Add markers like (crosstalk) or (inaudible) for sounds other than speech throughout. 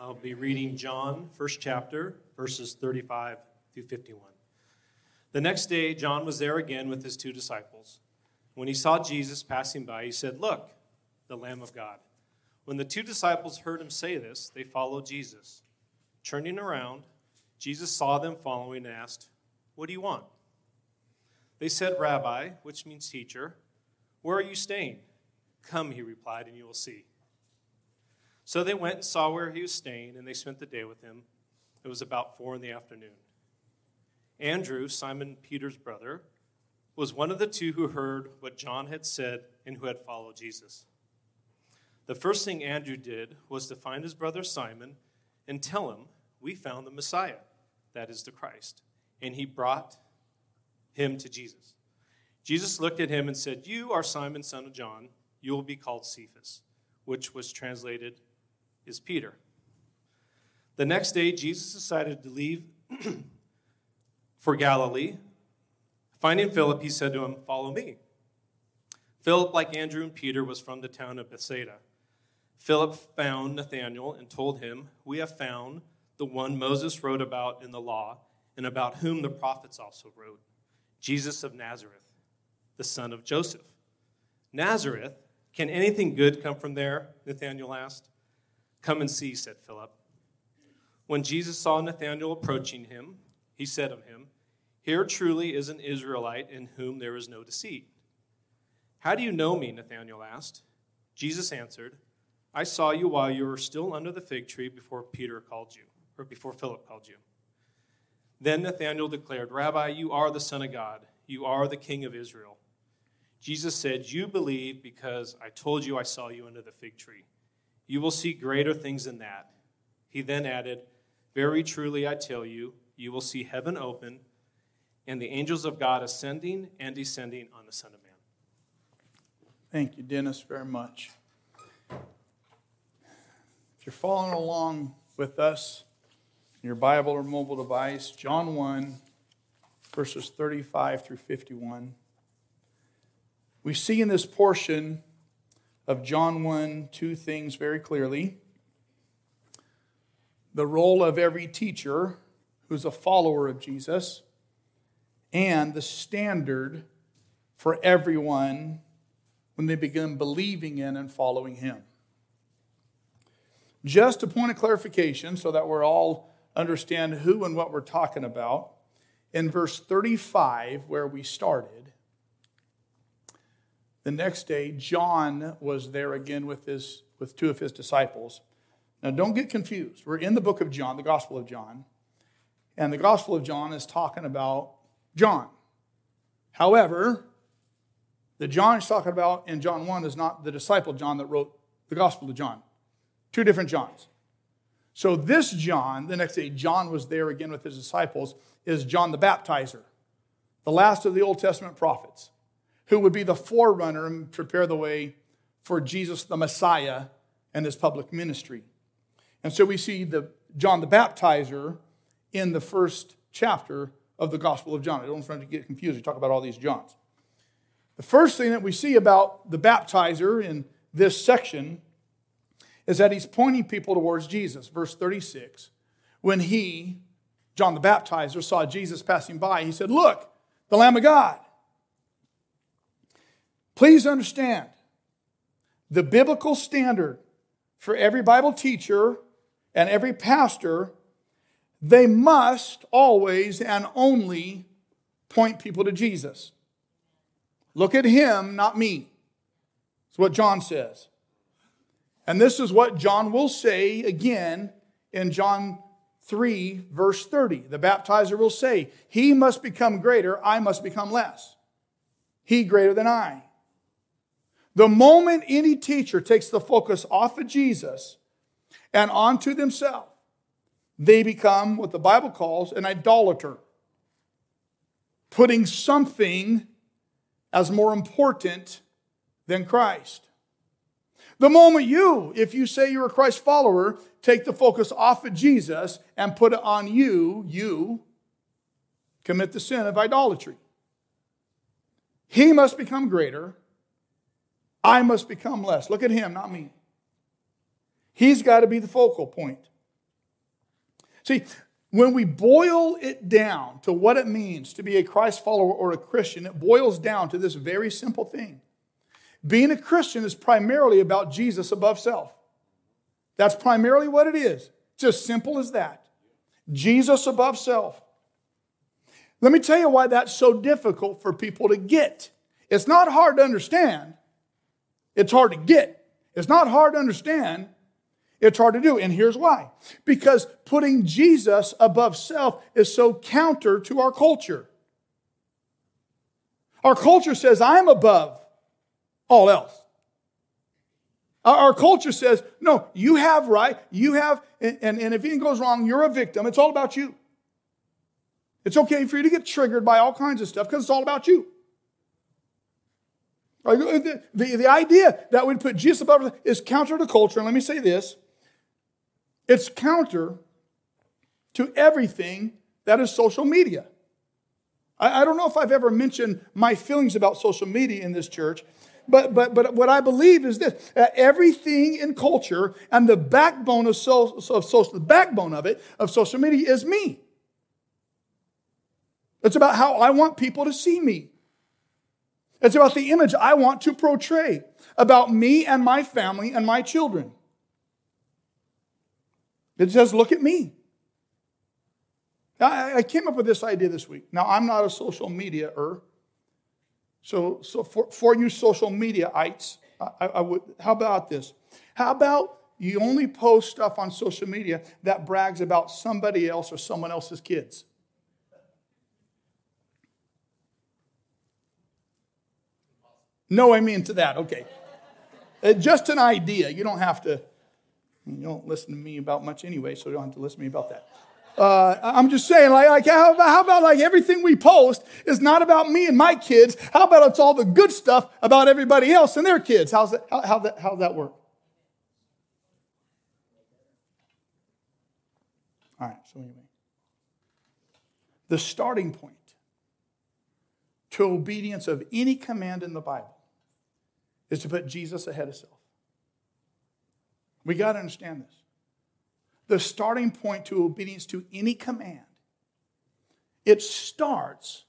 I'll be reading John, first chapter, verses 35 through 51. The next day, John was there again with his two disciples. When he saw Jesus passing by, he said, Look, the Lamb of God. When the two disciples heard him say this, they followed Jesus. Turning around, Jesus saw them following and asked, What do you want? They said, Rabbi, which means teacher, where are you staying? Come, he replied, and you will see. So they went and saw where he was staying, and they spent the day with him. It was about four in the afternoon. Andrew, Simon Peter's brother, was one of the two who heard what John had said and who had followed Jesus. The first thing Andrew did was to find his brother Simon and tell him, We found the Messiah, that is the Christ. And he brought him to Jesus. Jesus looked at him and said, You are Simon, son of John. You will be called Cephas, which was translated is Peter. The next day, Jesus decided to leave (clears throat) for Galilee. Finding Philip, he said to him, Follow me. Philip, like Andrew and Peter, was from the town of Bethsaida. Philip found Nathanael and told him, We have found the one Moses wrote about in the law, and about whom the prophets also wrote, Jesus of Nazareth, the son of Joseph. Nazareth, can anything good come from there? Nathanael asked. Come and see, said Philip. When Jesus saw Nathanael approaching him, he said of him, Here truly is an Israelite in whom there is no deceit. How do you know me? Nathanael asked. Jesus answered, I saw you while you were still under the fig tree before Peter called you, or before Philip called you. Then Nathanael declared, Rabbi, you are the Son of God. You are the King of Israel. Jesus said, You believe because I told you I saw you under the fig tree. You will see greater things than that. He then added, Very truly I tell you, you will see heaven open and the angels of God ascending and descending on the Son of Man. Thank you, Dennis, very much. If you're following along with us, your Bible or mobile device, John 1, verses 35 through 51. We see in this portion of John 1 two things very clearly the role of every teacher who's a follower of Jesus, and the standard for everyone when they begin believing in and following him. Just a point of clarification so that we're all understand who and what we're talking about. In verse 35, where we started, the next day, John was there again with, his, with two of his disciples. Now, don't get confused. We're in the book of John, the Gospel of John, and the Gospel of John is talking about John. However, the John is talking about in John 1 is not the disciple John that wrote the Gospel of John. Two different Johns. So, this John, the next day, John was there again with his disciples, is John the Baptizer, the last of the Old Testament prophets, who would be the forerunner and prepare the way for Jesus the Messiah and his public ministry. And so we see the John the Baptizer in the first chapter of the Gospel of John. I don't want to get confused. We talk about all these Johns. The first thing that we see about the baptizer in this section is that he's pointing people towards Jesus. Verse 36 when he, John the Baptizer, saw Jesus passing by, he said, Look, the Lamb of God. Please understand the biblical standard for every Bible teacher and every pastor, they must always and only point people to Jesus. Look at him, not me. That's what John says. And this is what John will say again in John 3, verse 30. The baptizer will say, He must become greater, I must become less. He greater than I. The moment any teacher takes the focus off of Jesus and onto themselves, they become what the Bible calls an idolater, putting something as more important than Christ. The moment you, if you say you're a Christ follower, take the focus off of Jesus and put it on you, you commit the sin of idolatry. He must become greater. I must become less. Look at him, not me. He's got to be the focal point. See, when we boil it down to what it means to be a Christ follower or a Christian, it boils down to this very simple thing. Being a Christian is primarily about Jesus above self. That's primarily what it is. It's as simple as that. Jesus above self. Let me tell you why that's so difficult for people to get. It's not hard to understand, it's hard to get. It's not hard to understand, it's hard to do. And here's why because putting Jesus above self is so counter to our culture. Our culture says, I'm above all else. Our culture says, no, you have right, you have, and, and, if anything goes wrong, you're a victim. It's all about you. It's okay for you to get triggered by all kinds of stuff because it's all about you. Uh, the, the, the idea that we put Jesus above is counter to culture. And let me say this it's counter to everything that is social media. I, I don't know if I've ever mentioned my feelings about social media in this church, but, but, but what I believe is this everything in culture and the backbone of, of social, the backbone of it, of social media, is me. It's about how I want people to see me. It's about the image I want to portray about me and my family and my children. It says, look at me. I came up with this idea this week. Now, I'm not a social media er. So, so for, for you social mediaites, I, I would, how about this? How about you only post stuff on social media that brags about somebody else or someone else's kids? No amen to that. Okay. Uh, just an idea. You don't have to, you don't listen to me about much anyway, so you don't have to listen to me about that. Uh, I'm just saying, like, like how, about, how about like everything we post is not about me and my kids? How about it's all the good stuff about everybody else and their kids? How's that, how, how that, how that work? All right, so anyway. The starting point to obedience of any command in the Bible is to put Jesus ahead of self. We got to understand this. The starting point to obedience to any command, it starts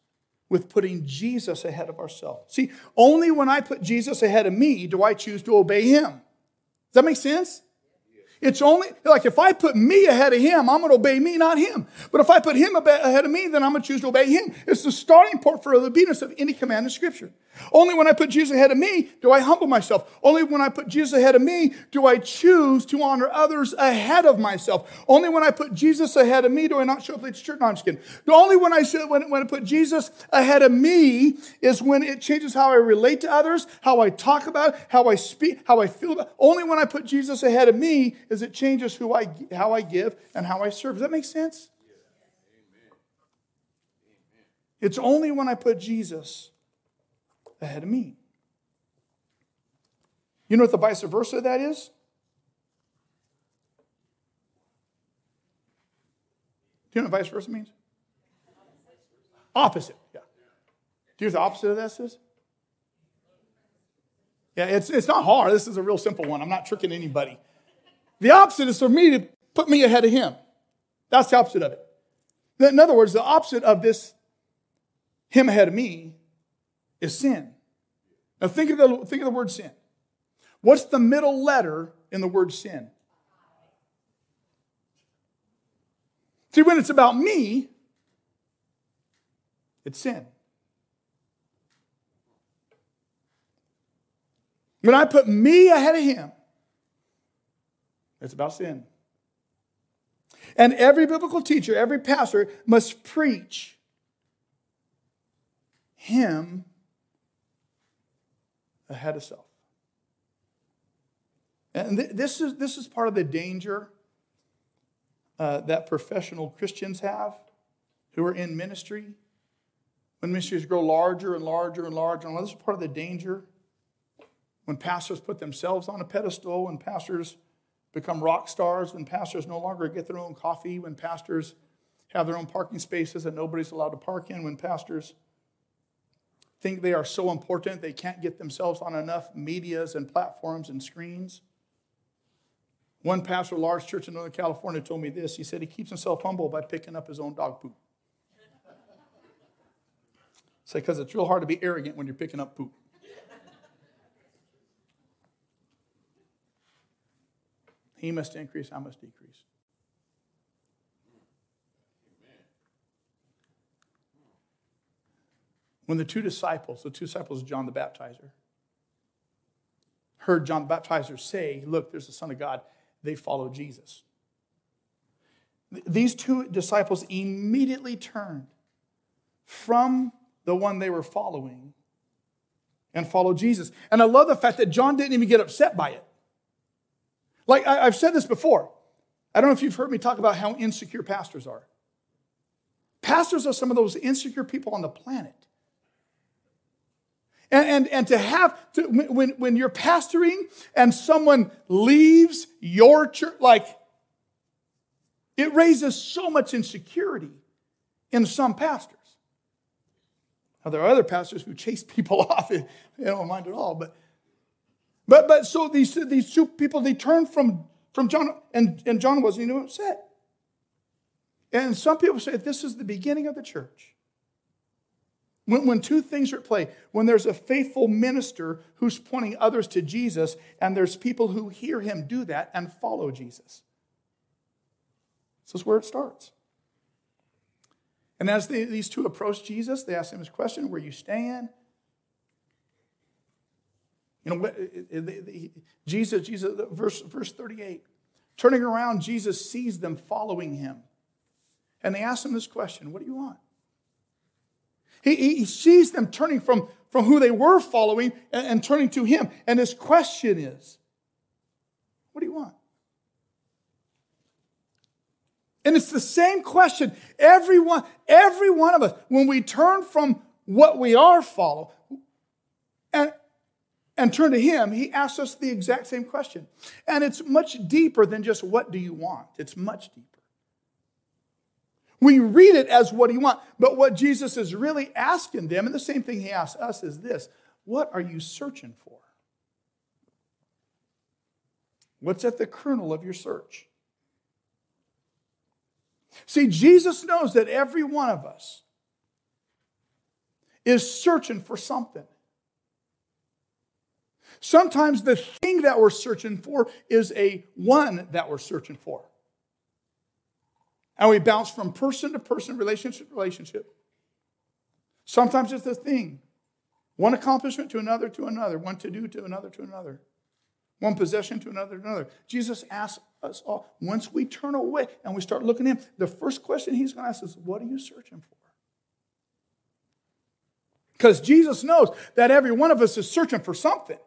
with putting Jesus ahead of ourselves. See, only when I put Jesus ahead of me do I choose to obey him. Does that make sense? It's only like if I put me ahead of him, I'm going to obey me, not him. But if I put him ahead of me, then I'm going to choose to obey him. It's the starting point for the obedience of any command in Scripture. Only when I put Jesus ahead of me do I humble myself. Only when I put Jesus ahead of me do I choose to honor others ahead of myself. Only when I put Jesus ahead of me do I not show up late to church. No, I'm just kidding. The only when I when, when I put Jesus ahead of me is when it changes how I relate to others, how I talk about, it, how I speak, how I feel about. It. Only when I put Jesus ahead of me is it changes who I, how I give and how I serve. Does that make sense? It's only when I put Jesus ahead of me. You know what the vice versa of that is? Do you know what vice versa means? Opposite, yeah. Do you know what the opposite of this is? Yeah, it's, it's not hard. This is a real simple one. I'm not tricking anybody. The opposite is for me to put me ahead of him. That's the opposite of it. In other words, the opposite of this, him ahead of me, is sin. Now think of the, think of the word sin. What's the middle letter in the word sin? See, when it's about me, it's sin. When I put me ahead of him, it's about sin. And every biblical teacher, every pastor must preach him ahead of self. And th- this, is, this is part of the danger uh, that professional Christians have who are in ministry. When ministries grow larger and larger and larger, and this is part of the danger. When pastors put themselves on a pedestal, when pastors become rock stars, when pastors no longer get their own coffee, when pastors have their own parking spaces that nobody's allowed to park in, when pastors think they are so important they can't get themselves on enough medias and platforms and screens. One pastor, large church in Northern California, told me this. He said he keeps himself humble by picking up his own dog poop. (laughs) Say, because it's real hard to be arrogant when you're picking up poop. He must increase, I must decrease. When the two disciples, the two disciples of John the Baptizer, heard John the Baptizer say, Look, there's the Son of God, they followed Jesus. These two disciples immediately turned from the one they were following and followed Jesus. And I love the fact that John didn't even get upset by it. Like I, have said this before. I don't know if you've heard me talk about how insecure pastors are. Pastors are some of those insecure people on the planet. And, and, and to have, to, when, when you're pastoring and someone leaves your church, like, it raises so much insecurity in some pastors. Now, there are other pastors who chase (laughs) people off, they don't mind at all, but but, but so these, these two people, they turned from, from John, and, and John wasn't even upset. And some people say this is the beginning of the church. When, when two things are at play, when there's a faithful minister who's pointing others to Jesus, and there's people who hear him do that and follow Jesus. This is where it starts. And as they, these two approach Jesus, they ask him this question Where you staying? You know, uh, uh, Jesus, Jesus, verse, verse 38. Turning around, Jesus sees them following him. And they ask him this question What do you want? He, he sees them turning from, from who they were following and, and turning to him. And his question is, What do you want? And it's the same question. Everyone, every one of us, when we turn from what we are follow, and turn to Him, He asks us the exact same question. And it's much deeper than just what do you want? It's much deeper. We read it as what do you want, but what Jesus is really asking them, and the same thing He asks us, is this What are you searching for? What's at the kernel of your search? See, Jesus knows that every one of us is searching for something. Sometimes the thing that we're searching for is a one that we're searching for. And we bounce from person to person, relationship to relationship. Sometimes it's the thing. One accomplishment to another to another, one to do to another to another, one possession to another to another. Jesus asks us all, once we turn away and we start looking at him, the first question he's going to ask is, What are you searching for? Because Jesus knows that every one of us is searching for something.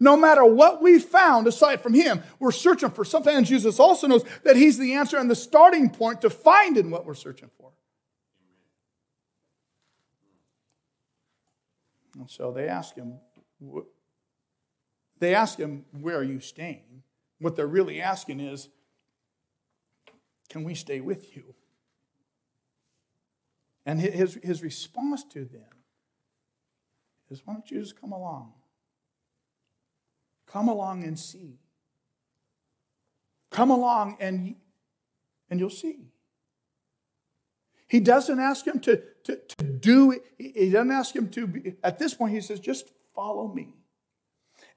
No matter what we found aside from Him, we're searching for something. And Jesus also knows that He's the answer and the starting point to finding what we're searching for. And so they ask Him, they ask Him, Where are you staying? What they're really asking is, Can we stay with you? And his, his response to them is, Why don't you just come along? Come along and see. Come along and, and you'll see. He doesn't ask him to, to, to do it. He doesn't ask him to be, at this point, he says, just follow me.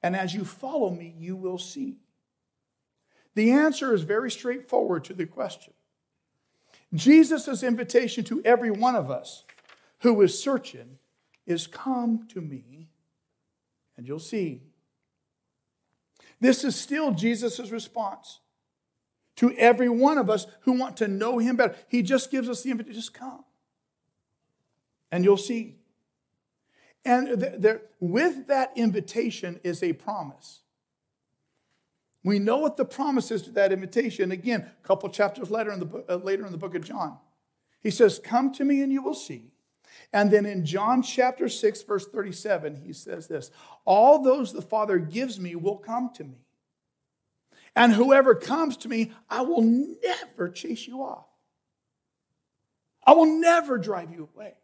And as you follow me, you will see. The answer is very straightforward to the question. Jesus' invitation to every one of us who is searching is come to me and you'll see. This is still Jesus' response to every one of us who want to know him better. He just gives us the invitation just come, and you'll see. And there, with that invitation is a promise. We know what the promise is to that invitation. Again, a couple chapters later in the book, uh, later in the book of John, he says, "Come to me, and you will see." And then in John chapter 6, verse 37, he says this All those the Father gives me will come to me. And whoever comes to me, I will never chase you off. I will never drive you away.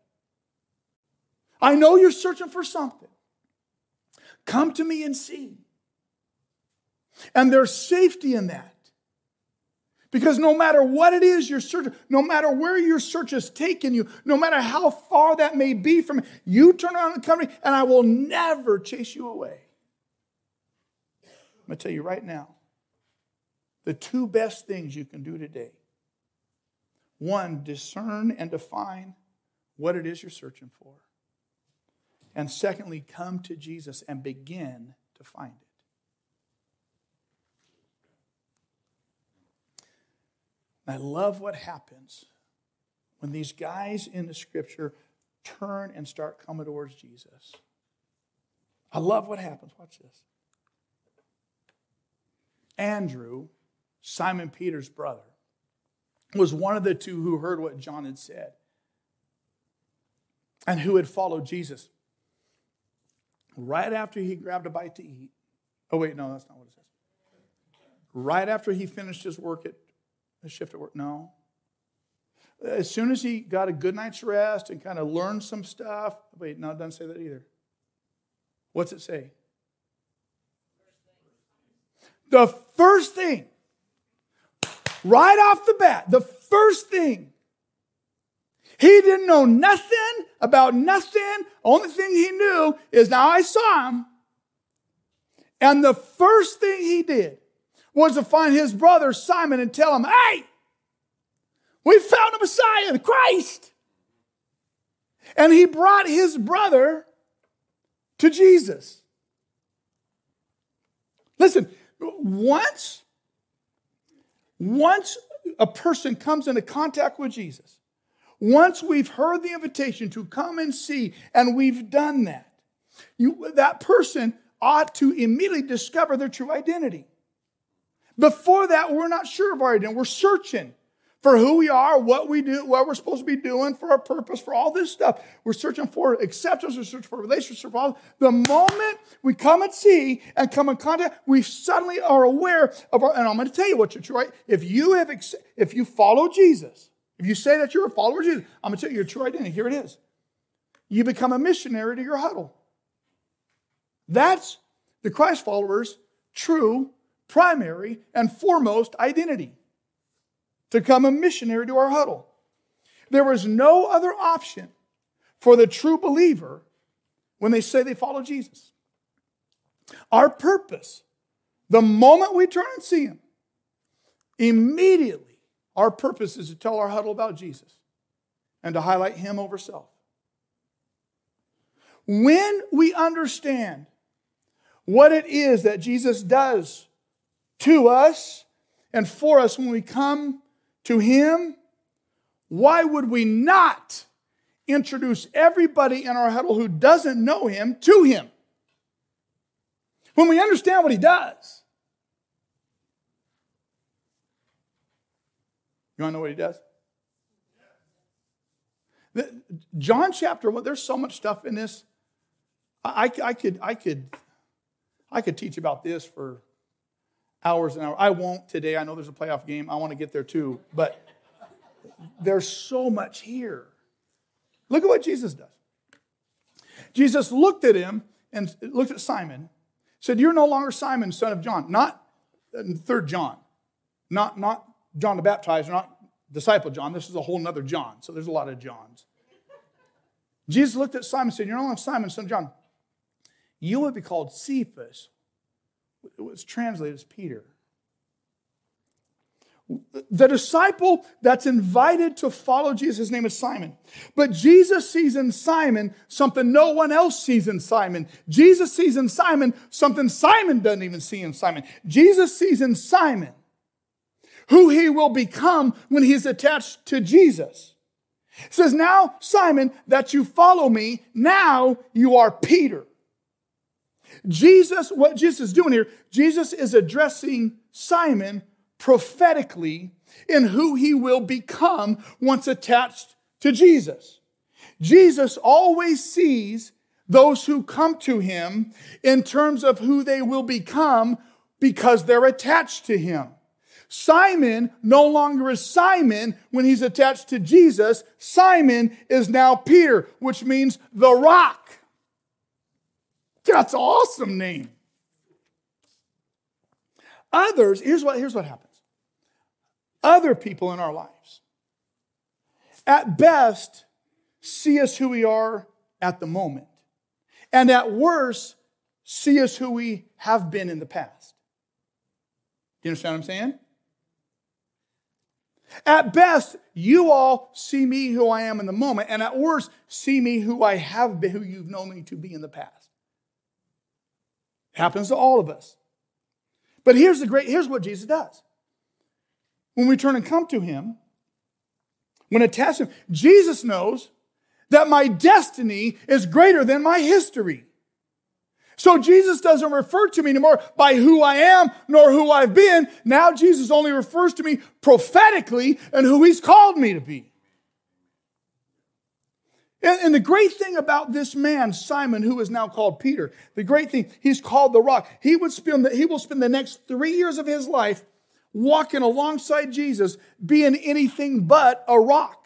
I know you're searching for something. Come to me and see. And there's safety in that. Because no matter what it is you're searching, no matter where your search has taken you, no matter how far that may be from you turn around and come to me, and I will never chase you away. I'm going to tell you right now the two best things you can do today one, discern and define what it is you're searching for. And secondly, come to Jesus and begin to find it. I love what happens when these guys in the scripture turn and start coming towards Jesus. I love what happens. Watch this. Andrew, Simon Peter's brother, was one of the two who heard what John had said and who had followed Jesus. Right after he grabbed a bite to eat, oh, wait, no, that's not what it says. Right after he finished his work at a shift at work, no. As soon as he got a good night's rest and kind of learned some stuff, wait, no, it doesn't say that either. What's it say? The first thing, right off the bat, the first thing, he didn't know nothing about nothing. Only thing he knew is now I saw him. And the first thing he did was to find his brother Simon and tell him, hey, we found the Messiah, the Christ. And he brought his brother to Jesus. Listen, once, once a person comes into contact with Jesus, once we've heard the invitation to come and see, and we've done that, you, that person ought to immediately discover their true identity. Before that, we're not sure of our identity. We're searching for who we are, what we do, what we're supposed to be doing, for our purpose, for all this stuff. We're searching for acceptance, we're searching for relationships. For all. The moment we come and see and come in contact, we suddenly are aware of our. And I'm going to tell you what you're true. Right? If you have, if you follow Jesus, if you say that you're a follower of Jesus, I'm going to tell you your true identity. Here it is. You become a missionary to your huddle. That's the Christ followers' true, primary, and foremost identity to become a missionary to our huddle. There is no other option for the true believer when they say they follow Jesus. Our purpose, the moment we turn and see Him, immediately our purpose is to tell our huddle about Jesus and to highlight Him over self. When we understand what it is that Jesus does to us and for us when we come to Him, why would we not introduce everybody in our huddle who doesn't know Him to Him? When we understand what He does, You want to know what he does? John chapter one, there's so much stuff in this. I, I, could, I, could, I could teach about this for hours and hours. I won't today. I know there's a playoff game. I want to get there too. But there's so much here. Look at what Jesus does. Jesus looked at him and looked at Simon, said, You're no longer Simon, son of John. Not uh, third John. Not, not John the Baptizer, not disciple John. This is a whole nother John. So there's a lot of Johns. Jesus looked at Simon and said, You're no longer Simon, son of John. You will be called Cephas. It was translated as Peter. The disciple that's invited to follow Jesus, his name is Simon. But Jesus sees in Simon something no one else sees in Simon. Jesus sees in Simon something Simon doesn't even see in Simon. Jesus sees in Simon who he will become when he's attached to Jesus. It says, Now, Simon, that you follow me, now you are Peter. Jesus, what Jesus is doing here, Jesus is addressing Simon prophetically in who he will become once attached to Jesus. Jesus always sees those who come to him in terms of who they will become because they're attached to him. Simon no longer is Simon when he's attached to Jesus. Simon is now Peter, which means the rock. That's an awesome name. Others, here's what, here's what happens. other people in our lives. At best, see us who we are at the moment. And at worst, see us who we have been in the past. Do you understand what I'm saying? At best, you all see me who I am in the moment, and at worst, see me who I have been, who you've known me to be in the past. Happens to all of us. But here's the great, here's what Jesus does. When we turn and come to him, when attached to him, Jesus knows that my destiny is greater than my history. So Jesus doesn't refer to me anymore by who I am nor who I've been. Now Jesus only refers to me prophetically and who he's called me to be. And, the great thing about this man, Simon, who is now called Peter, the great thing, he's called the rock. He would spend the, he will spend the next three years of his life walking alongside Jesus, being anything but a rock.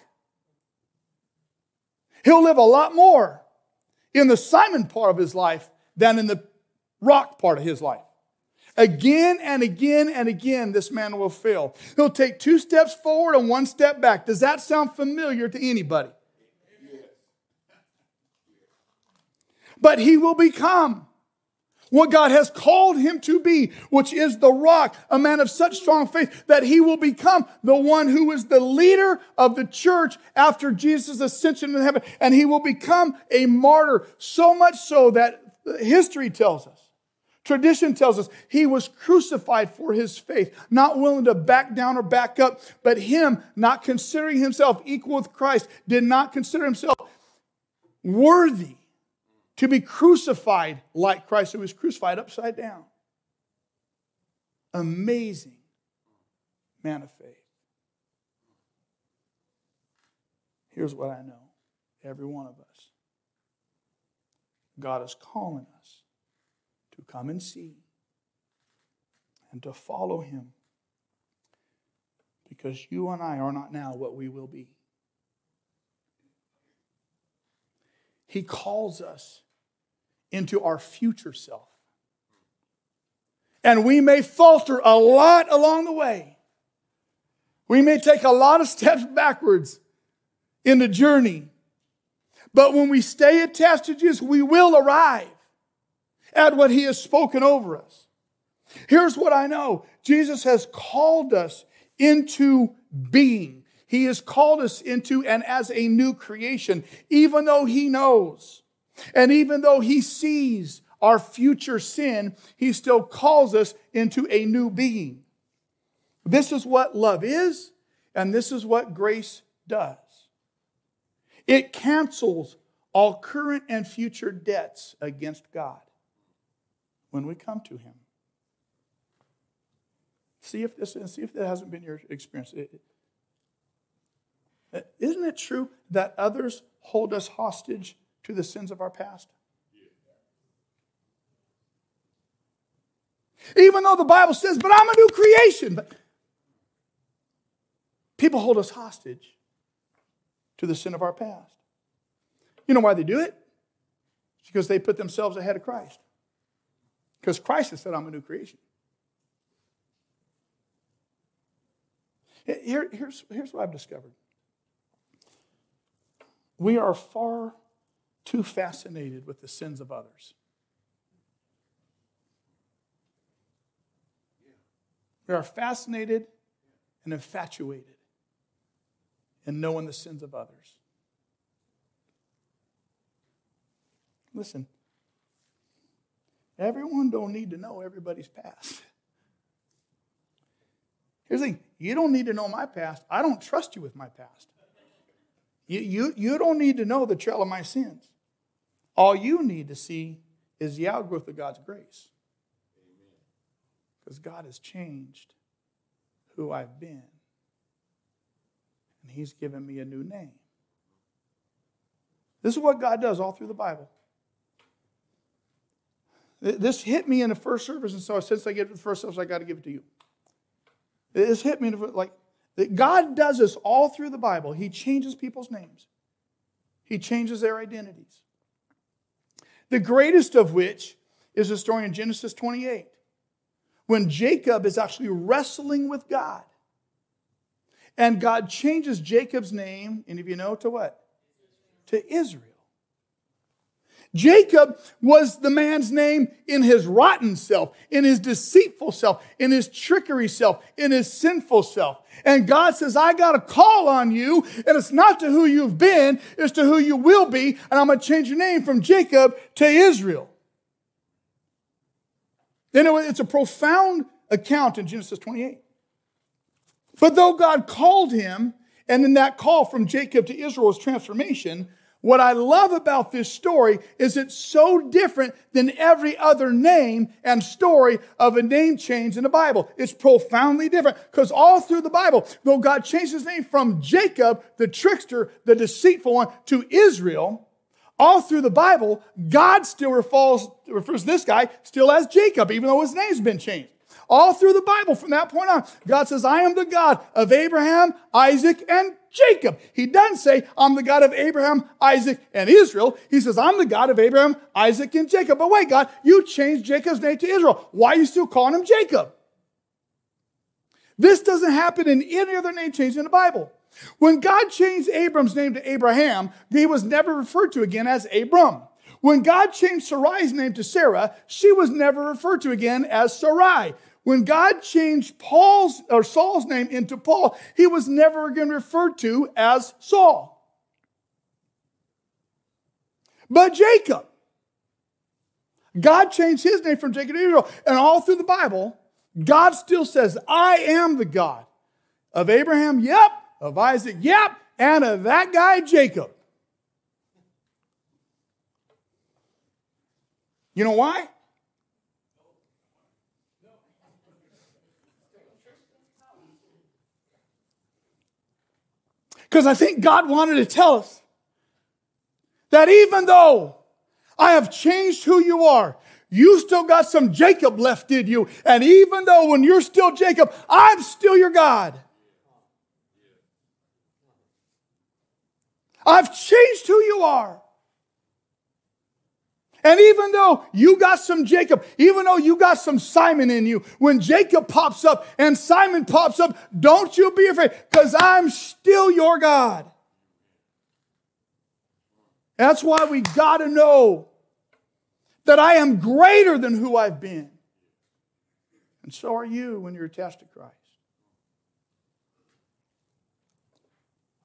He'll live a lot more in the Simon part of his life than in the rock part of his life. Again and again and again, this man will fail. He'll take two steps forward and one step back. Does that sound familiar to anybody? But he will become what God has called him to be, which is the rock, a man of such strong faith that he will become the one who is the leader of the church after Jesus' ascension in heaven. And he will become a martyr, so much so that history tells us, tradition tells us, he was crucified for his faith, not willing to back down or back up, but him not considering himself equal with Christ, did not consider himself worthy to be crucified like Christ, who was crucified upside down. Amazing man of faith. Here's what I know every one of us. God is calling us to come and see and to follow Him because you and I are not now what we will be. He calls us into our future self. And we may falter a lot along the way. We may take a lot of (laughs) steps backwards in the journey. But when we stay attached to Jesus, we will arrive at what He has spoken over us. Here's what I know Jesus has called us into being. He has called us into and as a new creation, even though He knows and even though he sees our future sin, he still calls us into a new being. This is what love is, and this is what grace does. It cancels all current and future debts against God when we come to him. See if this and see if that hasn't been your experience. Isn't it true that others hold us hostage to the sins of our past? Even though the Bible says, but I'm a new creation. But people hold us hostage to the sin of our past. You know why they do it? It's because they put themselves ahead of Christ. Because Christ has said, I'm a new creation. Here, here's, here's what I've discovered. We are far too fascinated with the sins of others. We are fascinated and infatuated in knowing the sins of others. Listen, everyone don't need to know everybody's past. Here's the thing you don't need to know my past. I don't trust you with my past. You, you, you don't need to know the trail of my sins. All you need to see is the outgrowth of God's grace. Because God has changed who I've been. And He's given me a new name. This is what God does all through the Bible. This hit me in the first service, and so since I get to the first service, I got to give it to you. This hit me like God does this all through the Bible. He changes people's names. He changes their identities. The greatest of which is the story in Genesis 28, when Jacob is actually wrestling with God. And God changes Jacob's name, and if you know, to what? To Israel. Jacob was the man's name in his rotten self, in his deceitful self, in his trickery self, in his sinful self. And God says, I got a call on you, and it's not to who you've been, it's to who you will be, and I'm going to change your name from Jacob to Israel. Know, it's a profound account in Genesis 28. But though God called him, and in that call from Jacob to Israel was transformation, what I love about this story is it's so different than every other name and story of a name change in the Bible. It's profoundly different because all through the Bible, though God changed his name from Jacob, the trickster, the deceitful one, to Israel, all through the Bible, God still refers, refers this guy still as Jacob, even though his name's been changed. All through the Bible, from that point on, God says, I am the God of Abraham, Isaac, and Jacob. He doesn't say, I'm the God of Abraham, Isaac, and Israel. He says, I'm the God of Abraham, Isaac, and Jacob. But wait, God, you changed Jacob's name to Israel. Why are you still calling him Jacob? This doesn't happen in any other name change in the Bible. When God changed Abram's name to Abraham, he was never referred to again as Abram. When God changed Sarai's name to Sarah, she was never referred to again as Sarai. When God changed Paul's or Saul's name into Paul, he was never again referred to as Saul. But Jacob, God changed his name from Jacob to Israel. And all through the Bible, God still says, I am the God of Abraham, yep, of Isaac, yep, and of that guy, Jacob. You know why? Because I think God wanted to tell us that even though I have changed who you are, you still got some Jacob left in you. And even though when you're still Jacob, I'm still your God. I've changed who you are. And even though you got some Jacob, even though you got some Simon in you, when Jacob pops up and Simon pops up, don't you be afraid because I'm still your God. That's why we got to know that I am greater than who I've been. And so are you when you're attached to Christ.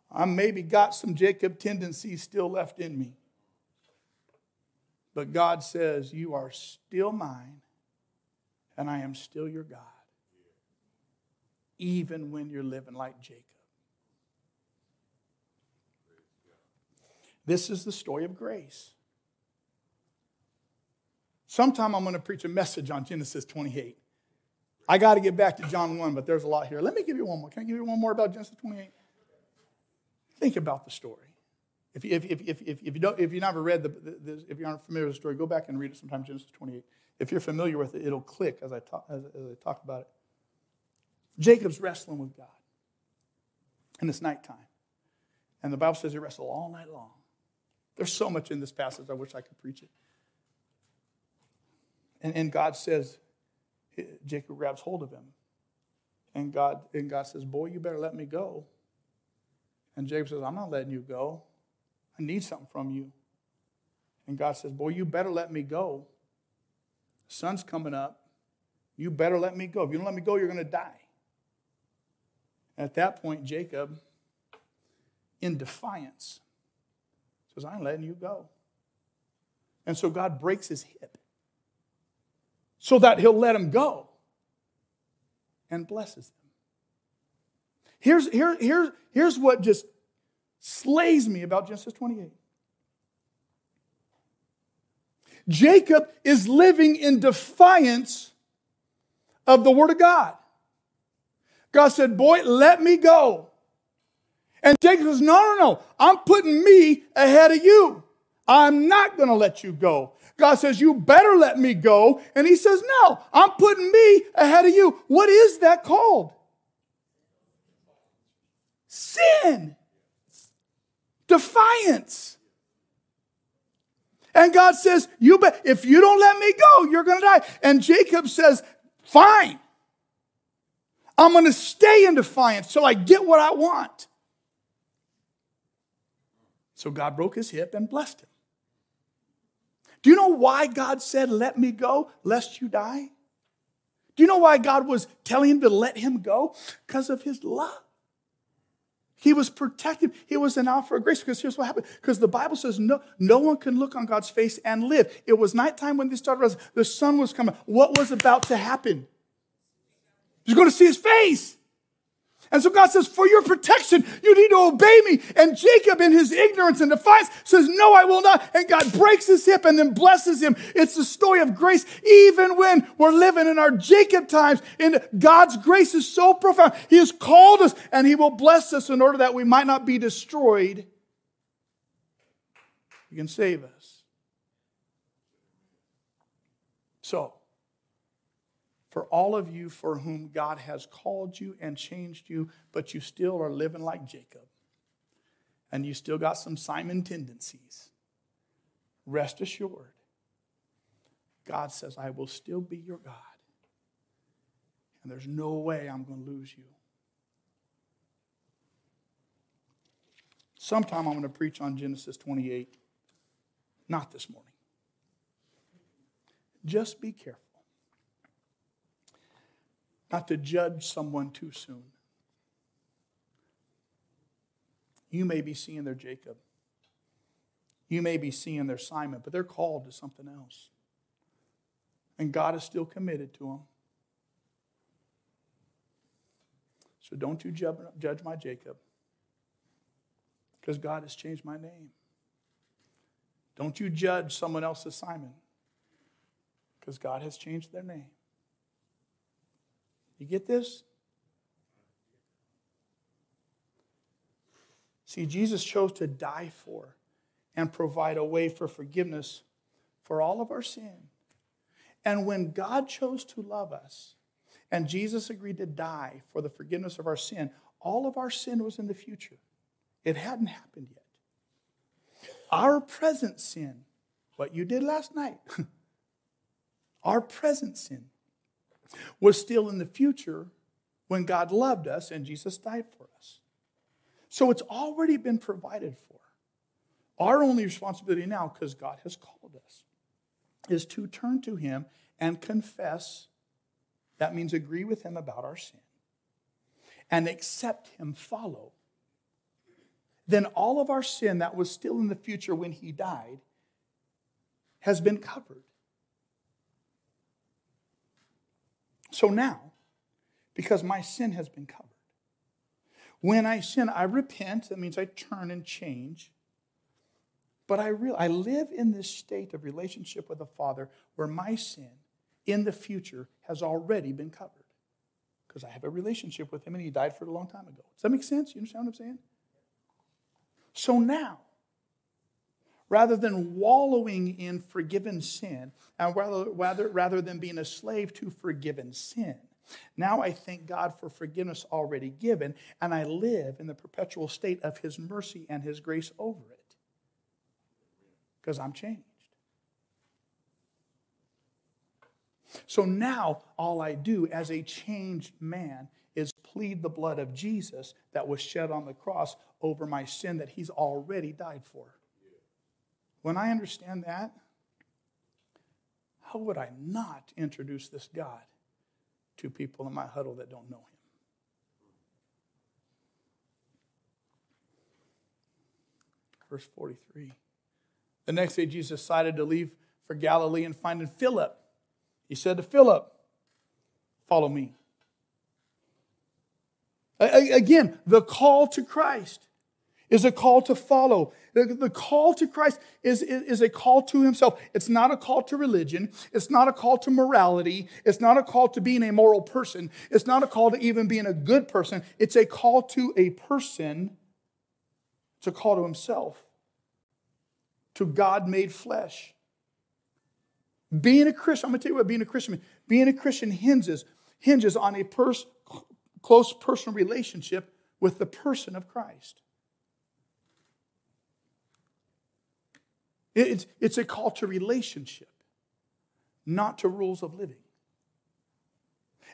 I maybe got some Jacob tendencies still left in me. But God says, You are still mine, and I am still your God, even when you're living like Jacob. This is the story of grace. Sometime I'm going to preach a message on Genesis 28. I got to get back to John 1, but there's a lot here. Let me give you one more. Can I give you one more about Genesis 28? Think about the story. If, if, if, if, if, you don't, if you never read the, the, if you aren't familiar with the story, go back and read it sometime, Genesis 28. If you're familiar with it, it'll click as I talk, as, as I talk about it. Jacob's wrestling with God. And it's nighttime. And the Bible says he wrestled all night long. There's so much in this passage, I wish I could preach it. And, and God says, Jacob grabs hold of him. And God, and God says, Boy, you better let me go. And Jacob says, I'm not letting you go. I need something from you. And God says, Boy, you better let me go. The sun's coming up. You better let me go. If you don't let me go, you're going to die. At that point, Jacob, in defiance, says, I ain't letting you go. And so God breaks his hip so that he'll let him go and blesses him. Here's, here, here, here's what just slays me about Genesis 28. Jacob is living in defiance of the Word of God. God said, Boy, let me go. And Jacob says, No, no, no. I'm putting me ahead of you. I'm not going to let you go. God says, You better let me go. And he says, No, I'm putting me ahead of you. What is that called? Sin defiance. And God says, "You bet if you don't let me go, you're going to die." And Jacob says, "Fine. I'm going to stay in defiance till I get what I want. So God broke his hip and blessed him. Do you know why God said, Let me go, lest you die? Do you know why God was telling him to let him go? Because of his love. He was protected. He was an offer of grace. Because here's what happened. Because the Bible says no, no one can look on God's face and live. It was nighttime when they started. The sun was coming. What was about to happen? You're going to see his face. And so God says, For your protection, you need to obey me. And Jacob, in his ignorance and defiance, says, No, I will not. And God breaks his hip and then blesses him. It's the story of grace, even when we're living in our Jacob times. And God's grace is so profound. He has called us and he will bless us in order that we might not be destroyed. He can save us. So, for all of you for whom God has called you and changed you, but you still are living like Jacob and you still got some Simon tendencies. Rest assured, God says, I will still be your God. And there's no way I'm going to lose you. Sometime I'm going to preach on Genesis 28. Not this morning. Just be careful not to judge someone too soon. You may be seeing their Jacob. You may be seeing their Simon, but they're called to something else. And God is still committed to them. So don't you judge my Jacob, because God has changed my name. Don't you judge someone else's Simon, because God has changed their name. You get this? See, Jesus chose to die for and provide a way for forgiveness for all of our sin. And when God chose to love us and Jesus agreed to die for the forgiveness of our sin, all of our sin was in the future. It hadn't happened yet. Our present sin, what you did last night, (laughs) our present sin was still in the future when God loved us and Jesus died for us. So it's already been provided for. Our only responsibility now, because God has called us, is to turn to Him and confess. That means agree with Him about our sin and accept Him, follow. Then all of our sin that was still in the future when He died has been covered. So now, because my sin has been covered, when I sin, I repent. That means I turn and change. But I, real, I live in this state of relationship with the Father where my sin in the future has already been covered. Because I have a relationship with Him and He died for it a long time ago. Does that make sense? You understand what I'm saying? So now, rather than wallowing in forgiven sin, and rather, rather, rather than being a slave to forgiven sin. Now I thank God for forgiveness already given, and I live in the perpetual state of His mercy and His grace over it. Because I'm changed. So now all I do as a changed man is plead the blood of Jesus that was shed on the cross over my sin that He's already died for. When I understand that, how would I not introduce this God to people in my huddle that don't know him? Verse 43. The next day, Jesus decided to leave for Galilee and find Philip. He said to Philip, Follow me. Again, the call to Christ is a call to follow. The, call to Christ is, is, is, a call to himself. It's not a call to religion. It's not a call to morality. It's not a call to being a moral person. It's not a call to even being a good person. It's a call to a person. It's a call to himself, to God made flesh. Being a Christian, I'm going to tell you what being a Christian means. Being a Christian hinges, hinges on a pers- close personal relationship with the person of Christ. It's, it's a call to relationship, not to rules of living.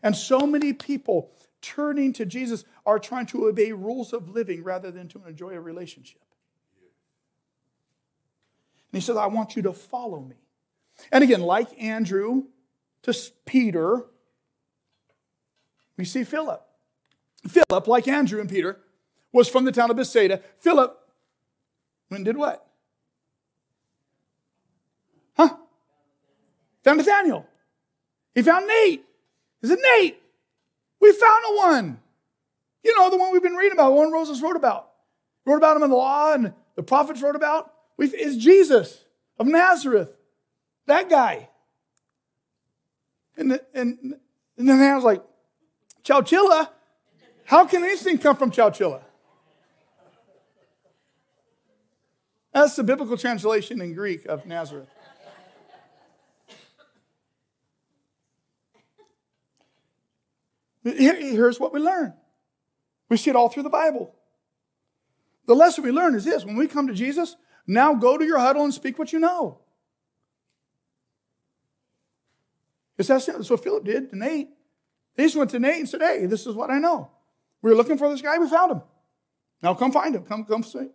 And so many people turning to Jesus are trying to obey rules of living rather than to enjoy a relationship. And he says, I want you to follow me. And again, like Andrew to Peter, we see Philip. Philip, like Andrew and Peter, was from the town of Bethsaida. Philip when did what? Found Nathanael. He found Nate. He said, Nate, we found a one. You know, the one we've been reading about, one Moses wrote about. Wrote about him in the law and the prophets wrote about. It's Jesus of Nazareth. That guy. And, the, and, and then I was like, Chowchilla? How can anything come from Chowchilla? That's the biblical translation in Greek of Nazareth. Here's what we learn. We see it all through the Bible. The lesson we learn is this when we come to Jesus, now go to your huddle and speak what you know. It's that That's what Philip did to Nate. He just went to Nate and said, Hey, this is what I know. We were looking for this guy, we found him. Now come find him. Come, come see.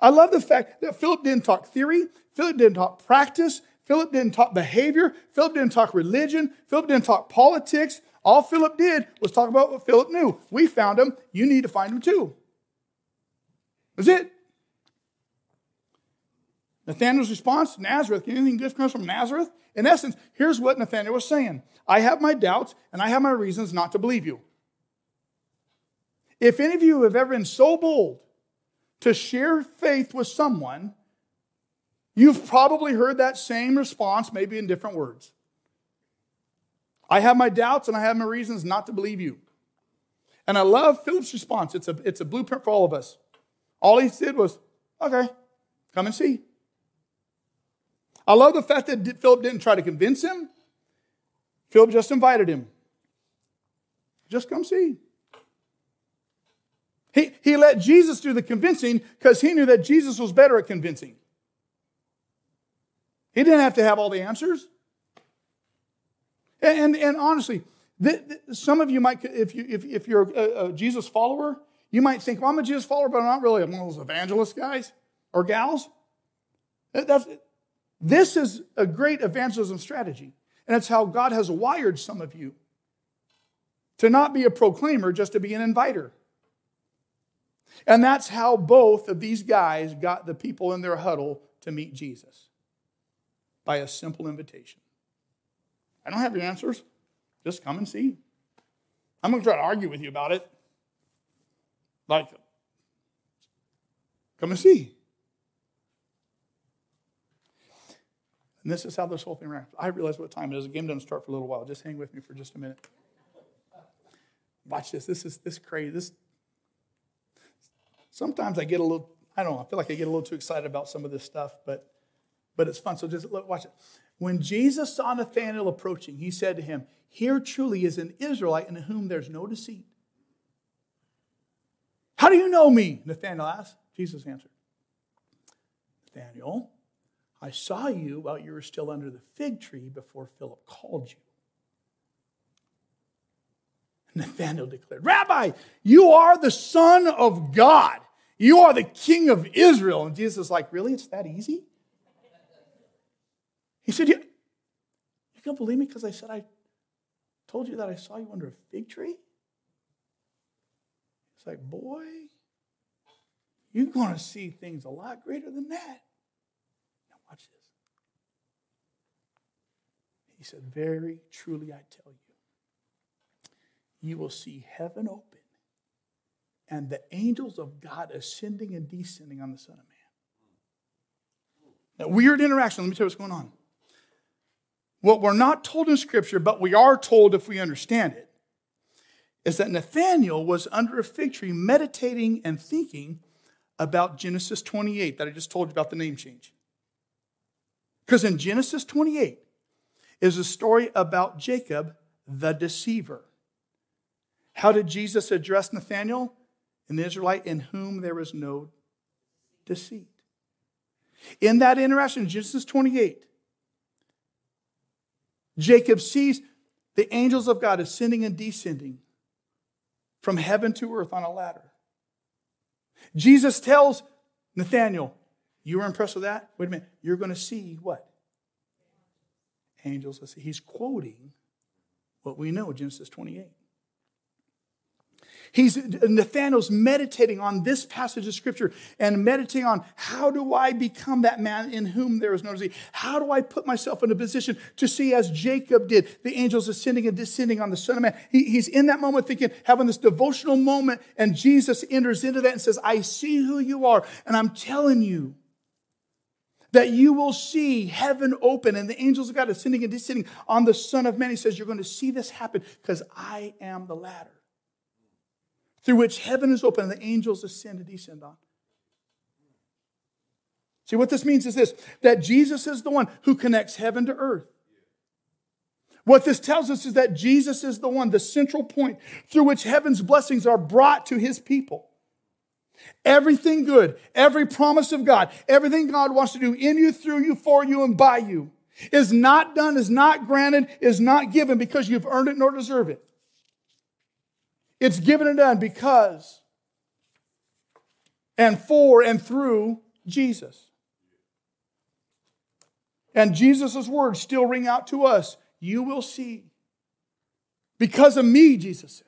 I love the fact that Philip didn't talk theory, Philip didn't talk practice, Philip didn't talk behavior, Philip didn't talk religion, Philip didn't talk politics. All Philip did was talk about what Philip knew. We found him, you need to find him too. That's it. Nathanael's response Nazareth, anything good comes from Nazareth? In essence, here's what Nathanael was saying I have my doubts and I have my reasons not to believe you. If any of you have ever been so bold to share faith with someone, you've probably heard that same response, maybe in different words. I have my doubts and I have my reasons not to believe you. And I love Philip's response. It's a, it's a blueprint for all of us. All he did was, okay, come and see. I love the fact that Philip didn't try to convince him. Philip just invited him. Just come see. He, he let Jesus do the convincing because he knew that Jesus was better at convincing. He didn't have to have all the answers. And, and, honestly, some of you might, if, you, if, if you're a, a, Jesus follower, you might think, well, I'm a Jesus follower, but I'm not really one of those evangelist guys or gals. That's, this is a great evangelism strategy. And it's how God has wired some of you to not be a proclaimer, just to be an inviter. And that's how both of these guys got the people in their huddle to meet Jesus by a simple invitation. I don't have your answers. Just come and see. I'm going to try to argue with you about it. Like, come and see. And this is how this whole thing wraps. I realize what time it is. The game doesn't start for a little while. Just hang with me for just a minute. Watch this. This is this crazy. This sometimes I get a little, I don't know, I feel like I get a little too excited about some of this stuff, but but it's fun. So just look, watch it. When Jesus saw Nathanael approaching, he said to him, Here truly is an Israelite in whom there's no deceit. How do you know me? Nathanael asked. Jesus answered, Nathanael, I saw you while you were still under the fig tree before Philip called you. Nathanael declared, Rabbi, you are the Son of God. You are the King of Israel. And Jesus is like, Really? It's that easy? He said, You, you can't believe me because I said I told you that I saw you under a fig tree? It's like, Boy, you're going to see things a lot greater than that. Now, watch this. He said, Very truly I tell you, you will see heaven open and the angels of God ascending and descending on the Son of Man. That weird interaction. Let me tell you what's going on. What we're not told in Scripture, but we are told if we understand it, is that Nathanael was under a fig tree meditating and thinking about Genesis 28 that I just told you about the name change. Because in Genesis 28 is a story about Jacob the deceiver. How did Jesus address Nathanael? An Israelite in whom there is no deceit. In that interaction, Genesis 28, Jacob sees the angels of God ascending and descending from heaven to earth on a ladder. Jesus tells Nathanael, You were impressed with that? Wait a minute. You're going to see what? Angels. He's quoting what we know, Genesis 28. He's Nathanael's meditating on this passage of scripture and meditating on how do I become that man in whom there is no disease? How do I put myself in a position to see as Jacob did, the angels ascending and descending on the Son of Man? He, he's in that moment thinking, having this devotional moment, and Jesus enters into that and says, I see who you are, and I'm telling you that you will see heaven open and the angels of God ascending and descending on the Son of Man. He says, You're going to see this happen because I am the ladder through which heaven is open and the angels ascend and descend on. See, what this means is this that Jesus is the one who connects heaven to earth. What this tells us is that Jesus is the one, the central point through which heaven's blessings are brought to his people. Everything good, every promise of God, everything God wants to do in you, through you, for you, and by you is not done, is not granted, is not given because you've earned it nor deserve it. It's given and done because and for and through Jesus. And Jesus' words still ring out to us. You will see. Because of me, Jesus says.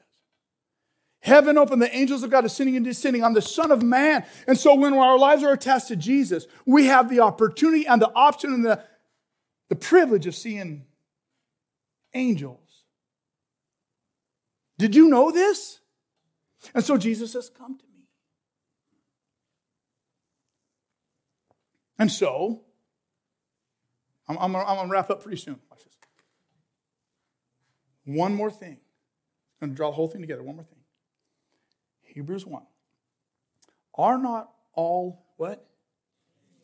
Heaven open, the angels of God ascending and descending on the Son of Man. And so when our lives are attached to Jesus, we have the opportunity and the option and the, the privilege of seeing angels did you know this? And so Jesus says, Come to me. And so, I'm, I'm, going to wrap up pretty soon. Watch this. One more thing. I'm going to draw the whole thing together. One more thing. Hebrews 1. Are not all what?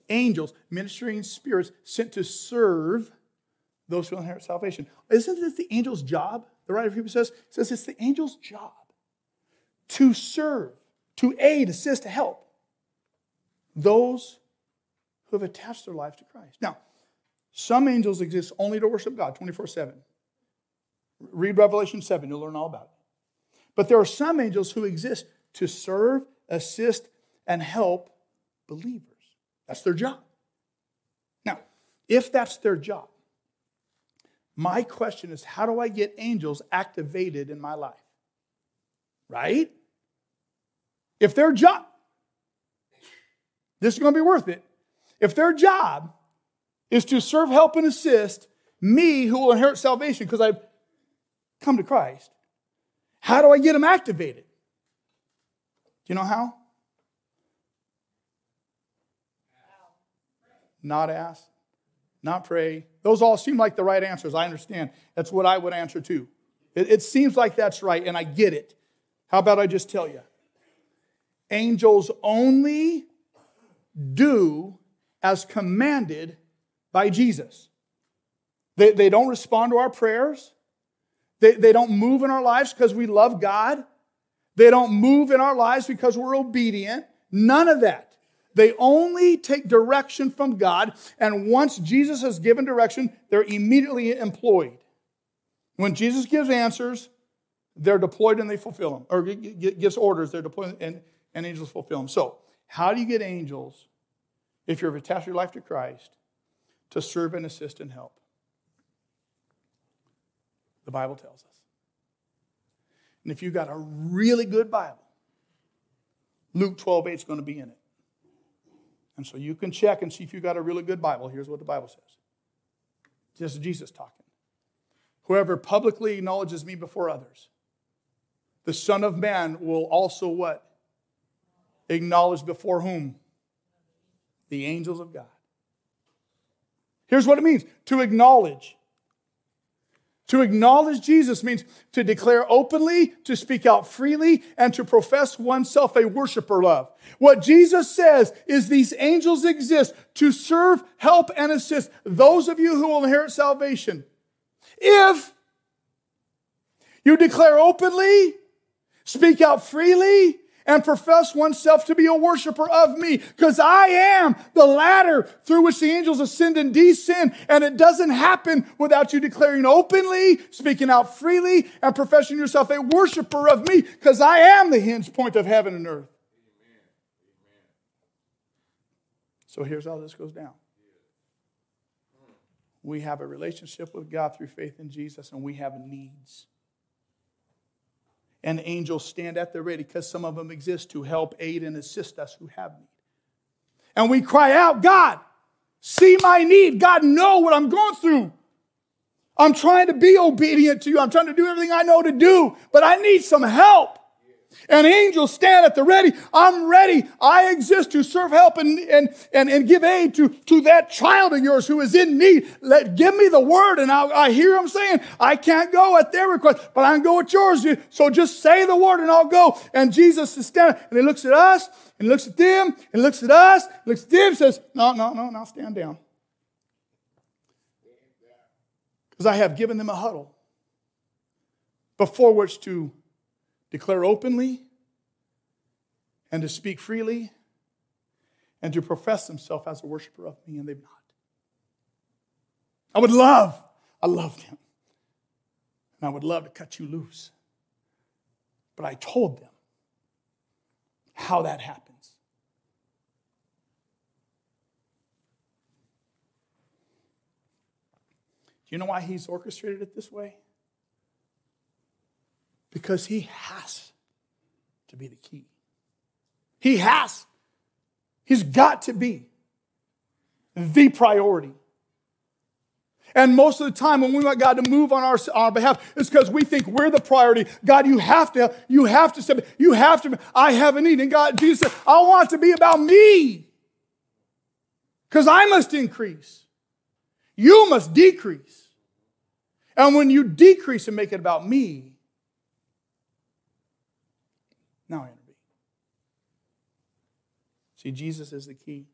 Angels, ministering spirits sent to serve those who inherit salvation. Isn't this the angel's job? The writer of Hebrews says, says it's the angel's job to serve, to aid, assist, to help those who have attached their life to Christ. Now, some angels exist only to worship God 24 7. Read Revelation 7, you'll learn all about it. But there are some angels who exist to serve, assist, and help believers. That's their job. Now, if that's their job, my question is how do I get angels activated in my life? Right? If their job, this is going to be worth it. If their job is to serve, help, and assist me who will inherit salvation because I've come to Christ, how do I get them activated? Do you know how? Not ask, not pray. Those all seem like the right answers. I understand. That's what I would answer too. It, it seems like that's right, and I get it. How about I just tell you? Angels only do as commanded by Jesus. They, they don't respond to our prayers. They, they don't move in our lives because we love God. They don't move in our lives because we're obedient. None of that. They only take direction from God, and once Jesus has given direction, they're immediately employed. When Jesus gives answers, they're deployed and they fulfill them, or gives orders, they're deployed and, and angels fulfill them. So, how do you get angels if you've attached your life to Christ to serve and assist and help? The Bible tells us. And if you've got a really good Bible, Luke 12 8 is going to be in it. And so you can check and see if you got a really good Bible. Here's what the Bible says. This is Jesus talking. Whoever publicly acknowledges me before others, the Son of Man will also what? Acknowledge before whom? The angels of God. Here's what it means to acknowledge. To acknowledge Jesus means to declare openly, to speak out freely, and to profess oneself a worshiper of. What Jesus says is these angels exist to serve, help, and assist those of you who will inherit salvation. If you declare openly, speak out freely, and profess oneself to be a worshiper of me because I am the ladder through which the angels ascend and descend. And it doesn't happen without you declaring openly, speaking out freely, and professing yourself a worshiper of me because I am the hinge point of heaven and earth. So here's how this goes down. We have a relationship with God through faith in Jesus, and we have needs and angels stand at the ready because some of them exist to help, aid, and assist us who have need. And we cry out, God, see my need. God, know what I'm going through. I'm trying to be obedient to you. I'm trying to do everything I know to do, but I need some help and angels stand at the ready. I'm ready. I exist to serve help and, and, and, and give aid to, to that child of yours who is in need. Let, give me the word. And I, I hear them saying, I can't go at their request, but I can go at yours. So just say the word and I'll go. And Jesus is standing and he looks at us and looks at them and looks at us, looks at them and says, no, no, no, now stand down. Because I have given them a huddle before which to declare openly and to speak freely and to profess himself as a worshiper of me, and they've not. I would love, I love them. And I would love to cut you loose. But I told them how that happens. Do you know why he's orchestrated it this way? Because he has to be the key. He has. He's got to be the priority. And most of the time, when we want God to move on our, our behalf, it's because we think we're the priority. God, you have to, you have to step, you have to, I have a need. And God, Jesus said, I want it to be about me. Because I must increase. You must decrease. And when you decrease and make it about me, now I intervene. See, Jesus is the key.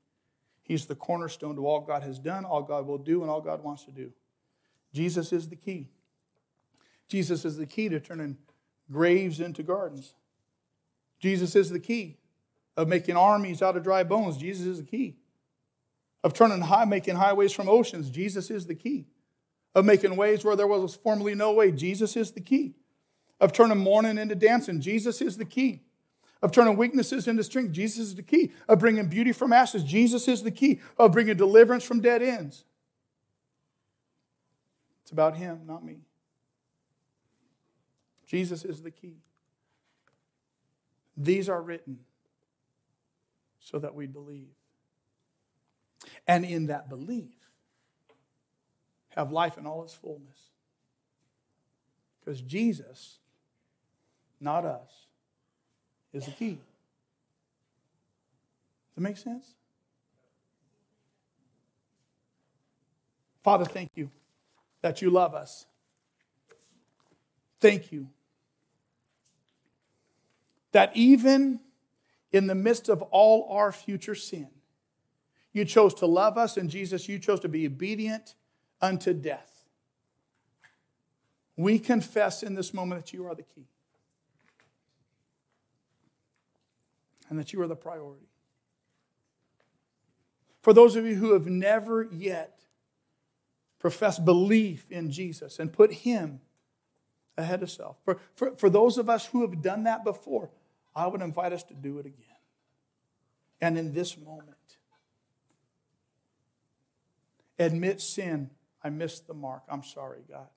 He's the cornerstone to all God has done, all God will do, and all God wants to do. Jesus is the key. Jesus is the key to turning graves into gardens. Jesus is the key of making armies out of dry bones. Jesus is the key of turning high, making highways from oceans. Jesus is the key of making ways where there was formerly no way. Jesus is the key of turning mourning into dancing. Jesus is the key of turning weaknesses into strength. Jesus is the key. Of bringing beauty from ashes. Jesus is the key. Of bringing deliverance from dead ends. It's about Him, not me. Jesus is the key. These are written so that we believe. And in that belief, have life in all its fullness. Because Jesus, not us, is the key. Does that make sense? Father, thank you that you love us. Thank you that even in the midst of all our future sin, you chose to love us, and Jesus, you chose to be obedient unto death. We confess in this moment that you are the key. And that you are the priority. For those of you who have never yet professed belief in Jesus and put Him ahead of self, for, for, for those of us who have done that before, I would invite us to do it again. And in this moment, admit sin. I missed the mark. I'm sorry, God.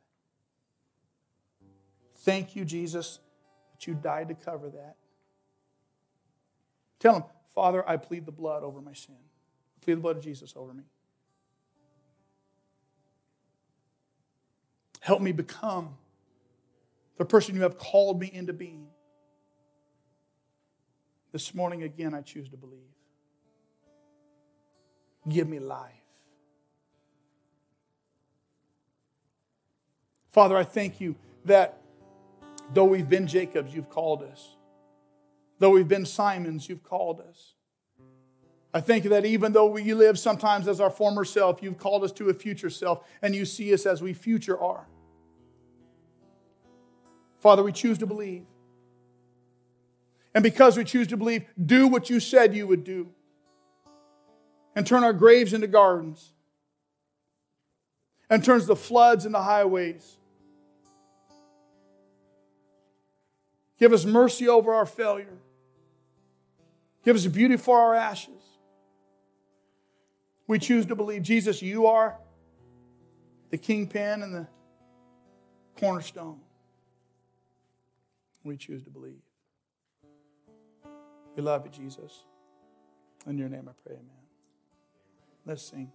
Thank you, Jesus, that you died to cover that. Tell him, Father, I plead the blood over my sin. I plead the blood of Jesus over me. Help me become the person you have called me into being. This morning, again, I choose to believe. Give me life. Father, I thank you that though we've been Jacobs, you've called us. Though we've been Simons, you've called us. I think that even though we live sometimes as our former self, you've called us to a future self, and you see us as we future are. Father, we choose to believe. And because we choose to believe, do what you said you would do. And turn our graves into gardens. And turns the floods into highways. Give us mercy over our failure. Give us a beauty for our ashes. We choose to believe, Jesus, you are the kingpin and the cornerstone. We choose to believe. We love you, Jesus. In your name I pray, amen. Let's sing.